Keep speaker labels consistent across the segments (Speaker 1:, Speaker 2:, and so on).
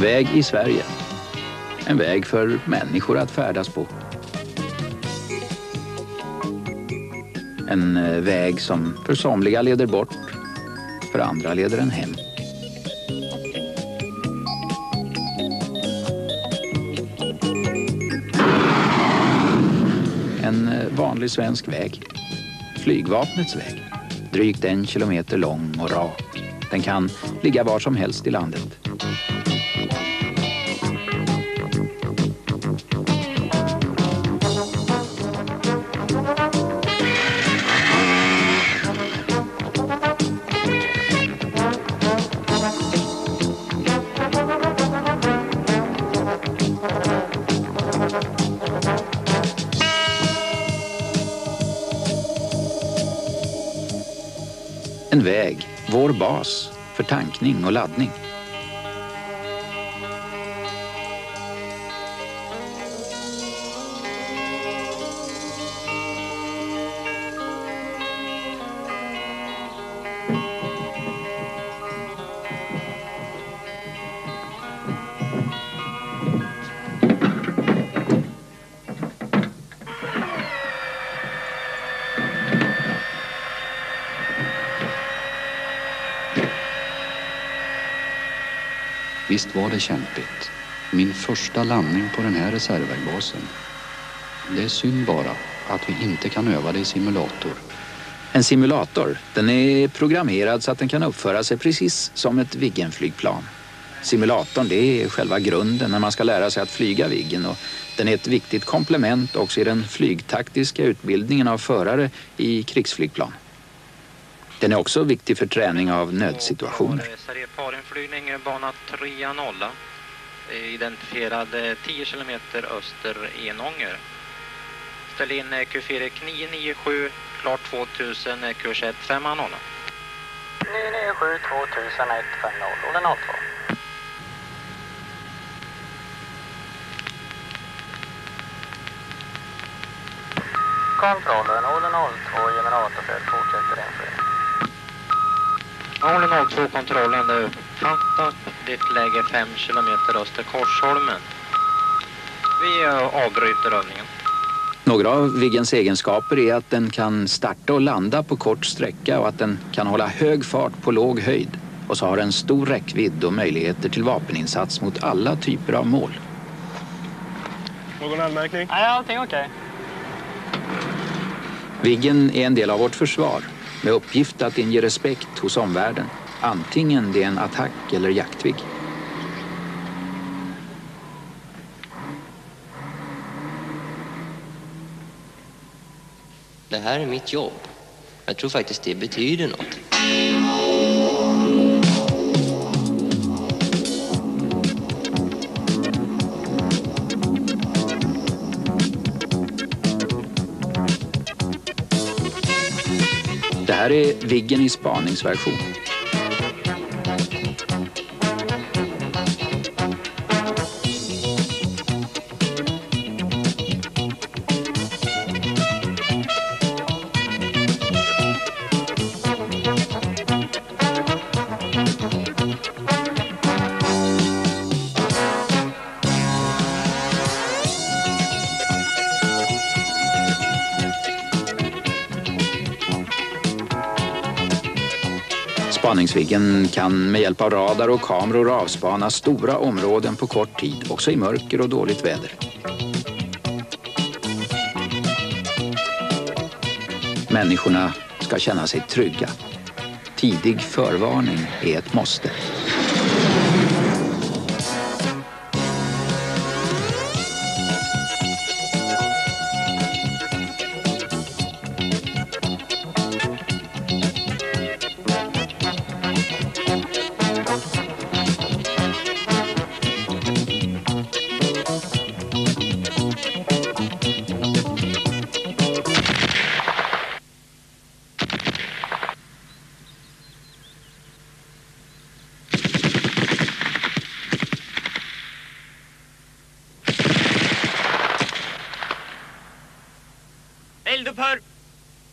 Speaker 1: En väg i Sverige. En väg för människor att färdas på. En eh, väg som för somliga leder bort, för andra leder den hem. En eh, vanlig svensk väg. Flygvapnets väg. Drygt en kilometer lång och rak. Den kan ligga var som helst i landet. En väg, vår bas för tankning och laddning.
Speaker 2: Visst var det kämpigt. Min första landning på den här reservvägbasen. Det är synd bara att vi inte kan öva det i simulator.
Speaker 1: En simulator, den är programmerad så att den kan uppföra sig precis som ett Viggenflygplan. Simulatorn det är själva grunden när man ska lära sig att flyga Viggen och den är ett viktigt komplement också i den flygtaktiska utbildningen av förare i krigsflygplan. Den är också viktig för träning av nödsituationer.
Speaker 3: Parinflygning bana 3 nolla. Identifierad 10 kilometer öster Enånger. Ställ in Q4 997, klart 2000, kurs 1 5 nolla.
Speaker 4: 997 2000 150, Olle 02. Kontrollen, Olle 02, generatorfält fortsätter inflygning.
Speaker 3: Håller 02 kontrollen, uppfattat. Ditt läge 5 kilometer öster Korsholmen. Vi eh, avbryter övningen.
Speaker 1: Några av Viggens egenskaper är att den kan starta och landa på kort sträcka och att den kan hålla hög fart på låg höjd. Och så har den stor räckvidd och möjligheter till vapeninsats mot alla typer av mål.
Speaker 5: Någon anmärkning?
Speaker 4: Nej, allting okej.
Speaker 1: Viggen är en del av vårt försvar med uppgift att inge respekt hos omvärlden. Antingen det är en attack eller jaktvigg.
Speaker 6: Det här är mitt jobb. Jag tror faktiskt det betyder något.
Speaker 1: Här är Viggen i spaningsversion. Spaningsviggen kan med hjälp av radar och kameror avspana stora områden på kort tid, också i mörker och dåligt väder. Människorna ska känna sig trygga. Tidig förvarning är ett måste.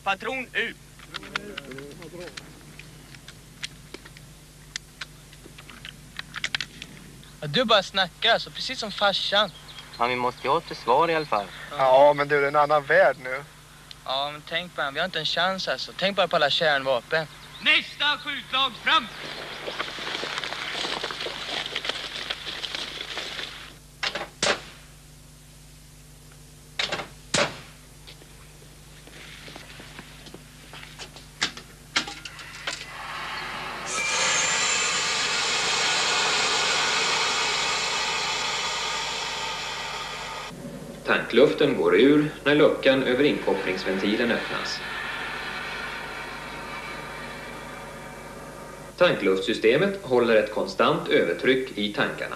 Speaker 7: Patron ut!
Speaker 5: Ja, du bara snackar alltså, precis som farsan.
Speaker 6: Men vi måste ju ha ett svar i alla fall.
Speaker 8: Ja, men du, det är en annan värld nu.
Speaker 5: Ja, men tänk bara, vi har inte en chans alltså. Tänk bara på alla kärnvapen.
Speaker 7: Nästa skjutlag fram!
Speaker 9: Luften går ur när luckan över inkopplingsventilen öppnas. Tankluftsystemet håller ett konstant övertryck i tankarna.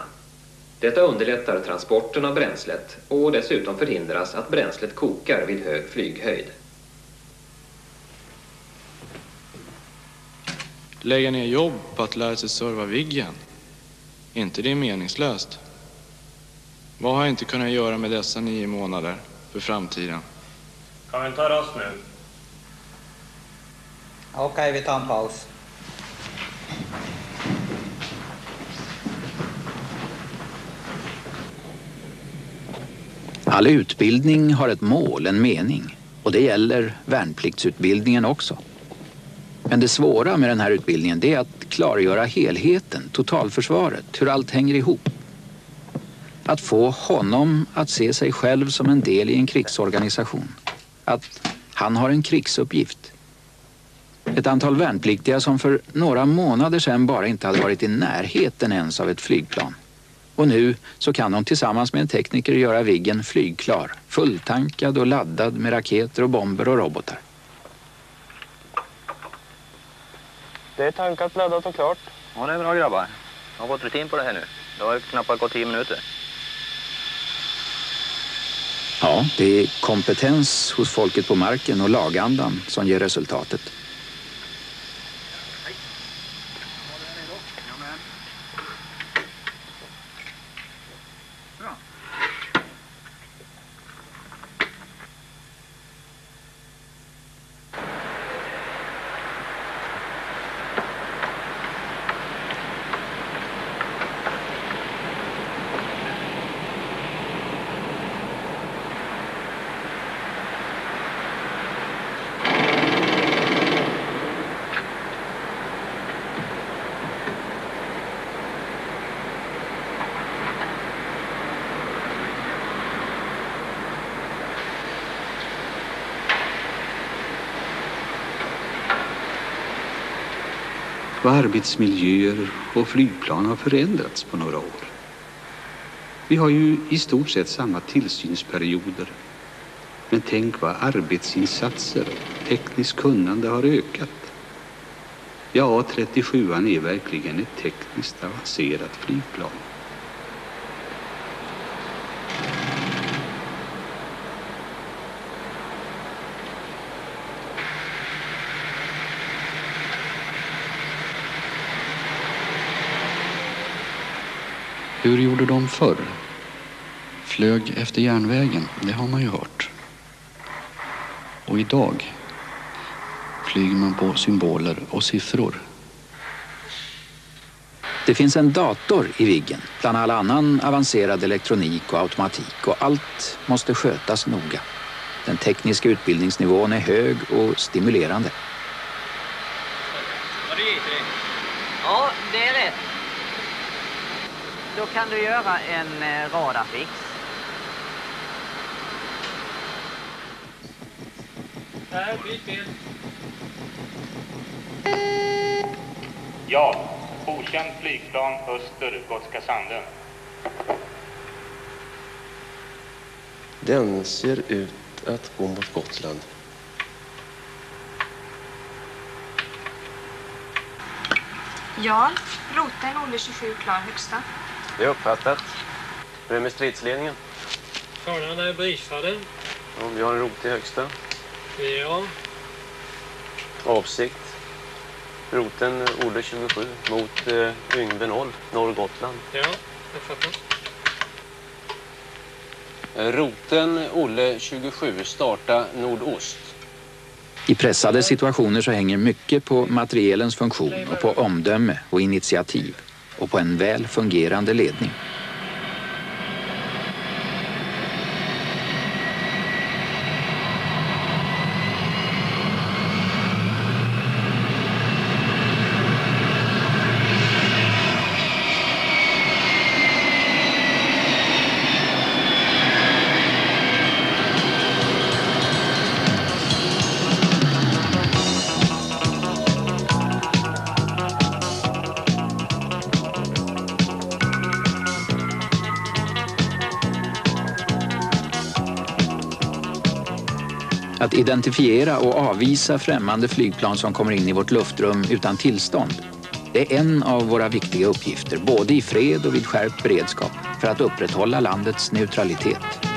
Speaker 9: Detta underlättar transporten av bränslet och dessutom förhindras att bränslet kokar vid hög flyghöjd.
Speaker 10: Lägga ner jobb på att lära sig serva Viggen. inte det är meningslöst? Vad har jag inte kunnat göra med dessa nio månader för framtiden?
Speaker 4: Kan vi ta rast nu?
Speaker 11: Okej, vi tar en paus.
Speaker 1: All utbildning har ett mål, en mening. Och det gäller värnpliktsutbildningen också. Men det svåra med den här utbildningen det är att klargöra helheten, totalförsvaret, hur allt hänger ihop. Att få honom att se sig själv som en del i en krigsorganisation. Att han har en krigsuppgift. Ett antal värnpliktiga som för några månader sedan bara inte hade varit i närheten ens av ett flygplan. Och nu så kan de tillsammans med en tekniker göra Viggen flygklar. Fulltankad och laddad med raketer och bomber och robotar.
Speaker 4: Det är tankat, laddat och klart.
Speaker 12: Ja, det är bra grabbar. Jag har fått rutin på det här nu. Det har knappt gått tio minuter.
Speaker 1: Ja, det är kompetens hos folket på marken och lagandan som ger resultatet.
Speaker 2: Vad arbetsmiljöer och flygplan har förändrats på några år. Vi har ju i stort sett samma tillsynsperioder. Men tänk vad arbetsinsatser och tekniskt kunnande har ökat. Ja, 37an är verkligen ett tekniskt avancerat flygplan. Hur gjorde de förr? Flög efter järnvägen, det har man ju hört. Och idag flyger man på symboler och siffror.
Speaker 1: Det finns en dator i Viggen bland all annan avancerad elektronik och automatik och allt måste skötas noga. Den tekniska utbildningsnivån är hög och stimulerande.
Speaker 13: Ja, det är rätt. Då kan du göra en eh, radarfix.
Speaker 4: Nej, byt bild. Ja, okänt flygplan öster Gotska Sandön.
Speaker 14: Den ser ut att gå mot Gotland.
Speaker 15: Ja, roten Olle 27 klar högsta.
Speaker 14: Det är uppfattat. Hur är det med stridsledningen?
Speaker 4: Förarna är brifade.
Speaker 14: Ja, vi har en rot i högsta.
Speaker 4: Ja.
Speaker 14: Avsikt. Roten Olle 27 mot eh, Yngve 0, norr Gotland.
Speaker 4: Ja, uppfattat.
Speaker 14: Roten Olle 27 starta nordost.
Speaker 1: I pressade situationer så hänger mycket på materielens funktion och på omdöme och initiativ och på en väl fungerande ledning. Att identifiera och avvisa främmande flygplan som kommer in i vårt luftrum utan tillstånd. Det är en av våra viktiga uppgifter, både i fred och vid skärpt beredskap, för att upprätthålla landets neutralitet.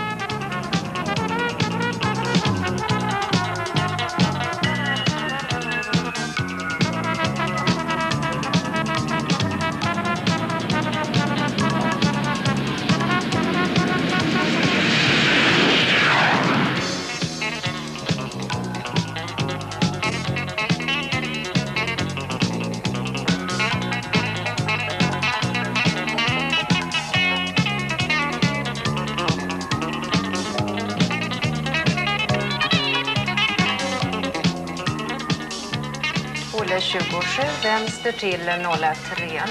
Speaker 15: 27, vänster till
Speaker 16: 0300.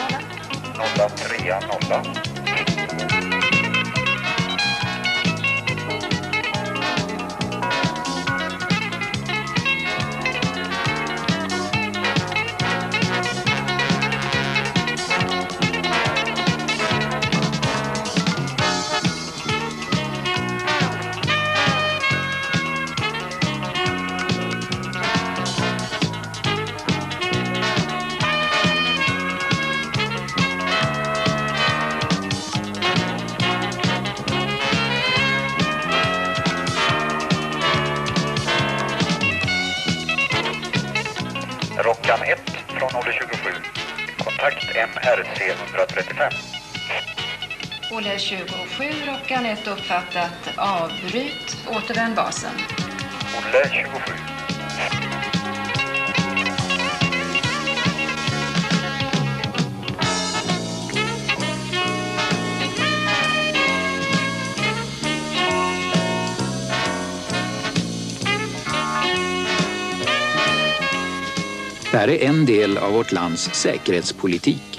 Speaker 16: 0300. Rc 135.
Speaker 15: Håle 27, Rockan 1 uppfattat. Avbryt. Återvänd basen.
Speaker 16: Håle 27.
Speaker 1: Det här är en del av vårt lands säkerhetspolitik.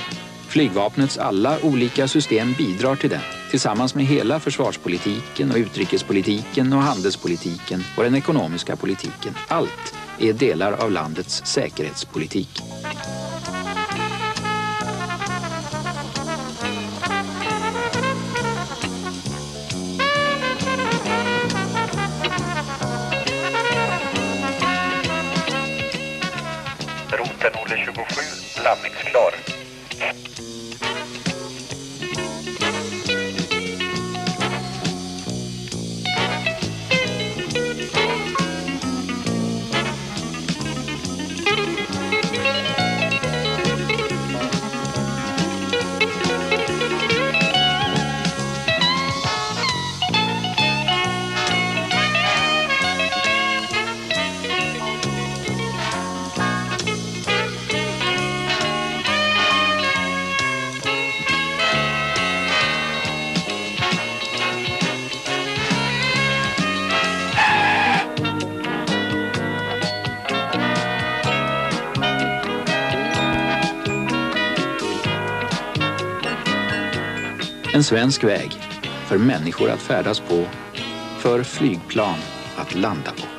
Speaker 1: Flygvapnets alla olika system bidrar till den tillsammans med hela försvarspolitiken och utrikespolitiken och handelspolitiken och den ekonomiska politiken. Allt är delar av landets säkerhetspolitik. En svensk väg för människor att färdas på, för flygplan att landa på.